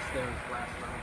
lost their last round.